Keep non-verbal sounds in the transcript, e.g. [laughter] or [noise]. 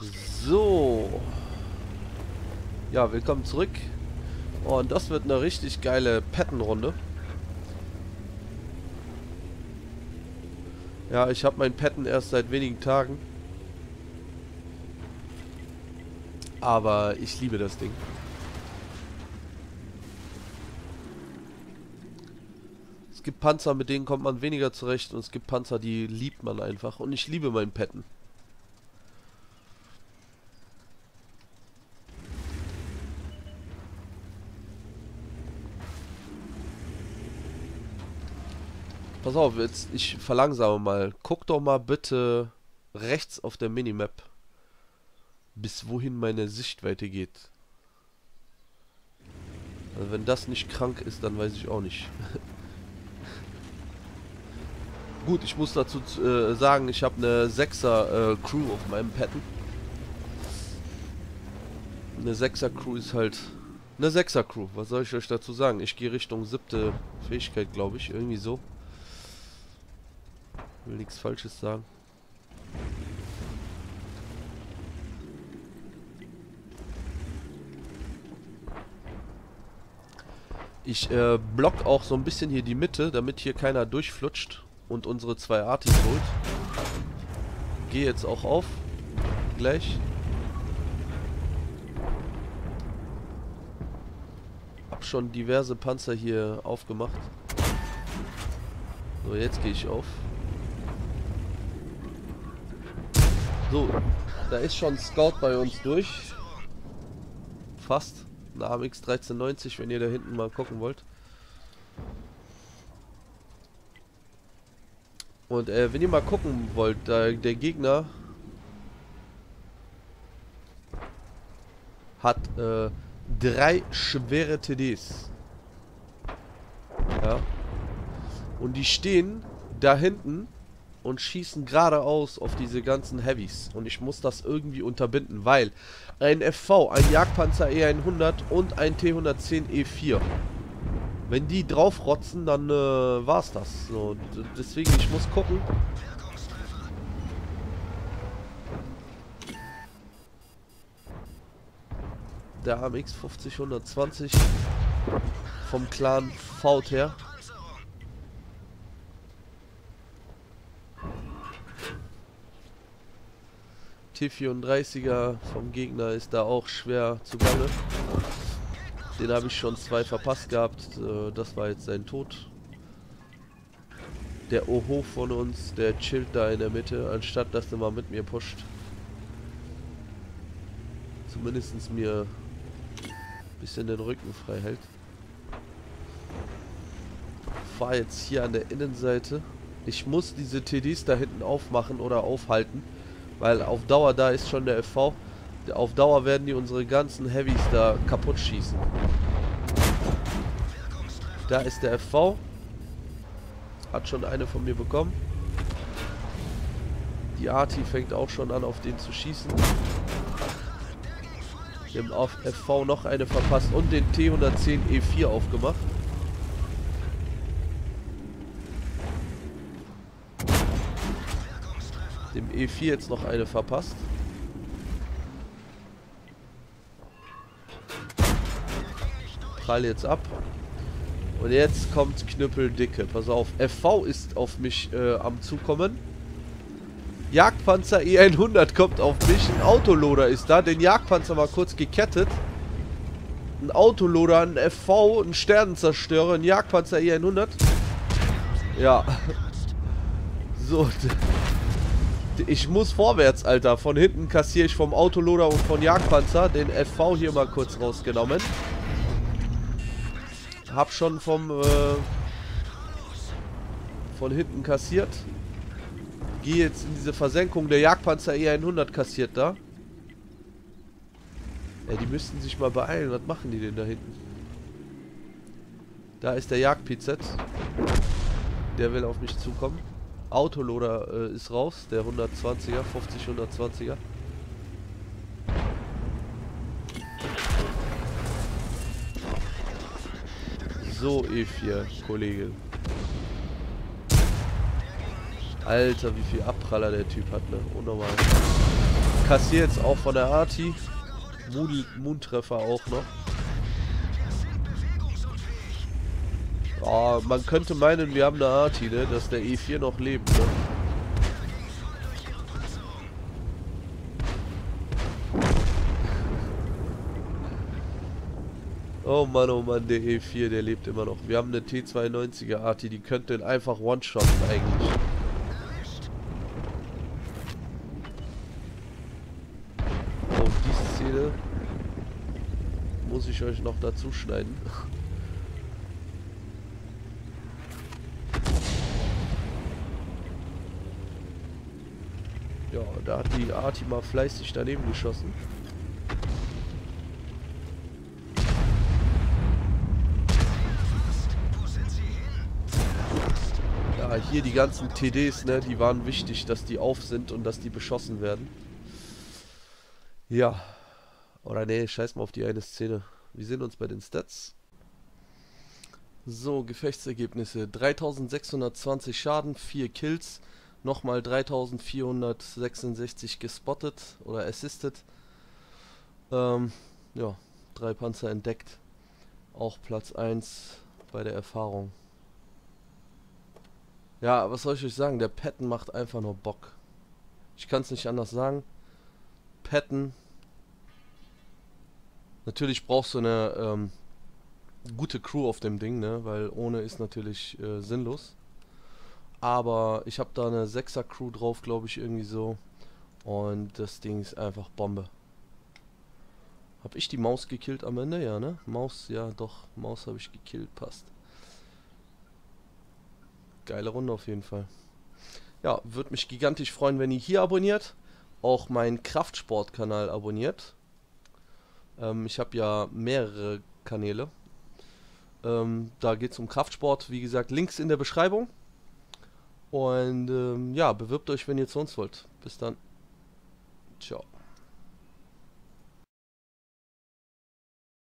So. Ja, willkommen zurück. Und das wird eine richtig geile Pettenrunde. Ja, ich habe mein Petten erst seit wenigen Tagen. Aber ich liebe das Ding. Es gibt Panzer, mit denen kommt man weniger zurecht und es gibt Panzer, die liebt man einfach. Und ich liebe meinen Petten. Pass auf, jetzt ich verlangsame mal. Guck doch mal bitte rechts auf der Minimap, bis wohin meine Sichtweite geht. Also wenn das nicht krank ist, dann weiß ich auch nicht. [laughs] Gut, ich muss dazu äh, sagen, ich habe eine 6er äh, Crew auf meinem Patten. Eine 6er Crew ist halt eine 6er Crew. Was soll ich euch dazu sagen? Ich gehe Richtung siebte Fähigkeit, glaube ich. Irgendwie so. Will nichts Falsches sagen. Ich äh, block auch so ein bisschen hier die Mitte, damit hier keiner durchflutscht und unsere zwei Artis holt. Gehe jetzt auch auf. Gleich. Hab schon diverse Panzer hier aufgemacht. So, jetzt gehe ich auf. So, da ist schon Scout bei uns durch. Fast. Eine AMX 1390, wenn ihr da hinten mal gucken wollt. Und äh, wenn ihr mal gucken wollt, da, der Gegner hat äh, drei schwere TDs. Ja. Und die stehen da hinten und schießen geradeaus auf diese ganzen Heavies. Und ich muss das irgendwie unterbinden, weil ein FV, ein Jagdpanzer E100 und ein T110 E4, wenn die draufrotzen, dann äh, war's das. So, deswegen, ich muss gucken. Der AMX 50 120 vom Clan Faut her. T34er vom Gegner ist da auch schwer zu zugange. Den habe ich schon zwei verpasst gehabt. Äh, das war jetzt sein Tod. Der Oho von uns, der chillt da in der Mitte, anstatt dass er mal mit mir pusht. Zumindest mir ein bisschen den Rücken frei hält. Fahr jetzt hier an der Innenseite. Ich muss diese TDs da hinten aufmachen oder aufhalten. Weil auf Dauer da ist schon der FV. Auf Dauer werden die unsere ganzen Heavies da kaputt schießen. Da ist der FV. Hat schon eine von mir bekommen. Die Arti fängt auch schon an, auf den zu schießen. Wir haben auf FV noch eine verpasst und den T110 E4 aufgemacht. Dem E4 jetzt noch eine verpasst. Prall jetzt ab. Und jetzt kommt Knüppeldicke. Pass auf. FV ist auf mich äh, am Zukommen. Jagdpanzer E100 kommt auf mich. Ein Autoloader ist da. Den Jagdpanzer mal kurz gekettet. Ein Autoloader, ein FV, ein Sternenzerstörer, ein Jagdpanzer E100. Ja. [laughs] So ich muss vorwärts, Alter. Von hinten kassiere ich vom Autoloader und von Jagdpanzer den FV hier mal kurz rausgenommen. Hab schon vom, äh, von hinten kassiert. Gehe jetzt in diese Versenkung. Der Jagdpanzer E100 kassiert da. Ja, die müssten sich mal beeilen. Was machen die denn da hinten? Da ist der Jagd-PZ. Der will auf mich zukommen. Autoloader äh, ist raus, der 120er, 50 120er. So, E4, Kollege. Alter, wie viel Abpraller der Typ hat, ne? Unnormal. Kassier jetzt auch von der Arti. Moon-Treffer auch noch. Oh, man könnte meinen, wir haben eine Arti, ne? Dass der E4 noch lebt, ne? Oh Mann, oh Mann, der E4, der lebt immer noch. Wir haben eine T92er Arti, die könnte ihn einfach one-shotten eigentlich. Oh, diese Szene muss ich euch noch dazu schneiden. [laughs] Ja, da hat die Arti mal fleißig daneben geschossen. Ja, hier die ganzen TDs, ne, die waren wichtig, dass die auf sind und dass die beschossen werden. Ja. Oder nee, scheiß mal auf die eine Szene. Wir sehen uns bei den Stats. So, Gefechtsergebnisse. 3620 Schaden, 4 Kills, nochmal 3466 gespottet oder assisted. Ähm, ja, drei Panzer entdeckt. Auch Platz 1 bei der Erfahrung. Ja, was soll ich euch sagen? Der Patton macht einfach nur Bock. Ich kann es nicht anders sagen. Patton. Natürlich brauchst du eine ähm, gute Crew auf dem Ding, ne? Weil ohne ist natürlich äh, sinnlos. Aber ich habe da eine 6er Crew drauf, glaube ich, irgendwie so. Und das Ding ist einfach Bombe. Habe ich die Maus gekillt am Ende? Ja, ne? Maus, ja doch. Maus habe ich gekillt, passt. Geile Runde auf jeden Fall. Ja, würde mich gigantisch freuen, wenn ihr hier abonniert. Auch meinen Kraftsport-Kanal abonniert. Ähm, ich habe ja mehrere Kanäle. Ähm, da geht es um Kraftsport. Wie gesagt, Links in der Beschreibung. Und ähm, ja, bewirbt euch, wenn ihr zu uns wollt. Bis dann. Ciao.